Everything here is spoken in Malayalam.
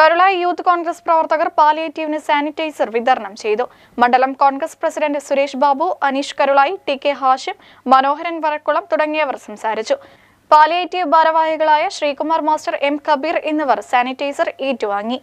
കരുളായി യൂത്ത് കോൺഗ്രസ് പ്രവർത്തകർ പാലിയേറ്റീവിന് സാനിറ്റൈസർ വിതരണം ചെയ്തു. മണ്ഡലം Congress president Suresh Babu Aneesh Karulai T K Hashim Manoharan Varakkulam തുടങ്ങിയവർ സംസാരിച്ചു. പാലിയേറ്റീവ് ഭാരവാഹികളായ ശ്രീകുമാർ മാസ്റ്റർ എം കബീർ എന്നിവർ സാനിറ്റൈസർ ഏറ്റുവാങ്ങി.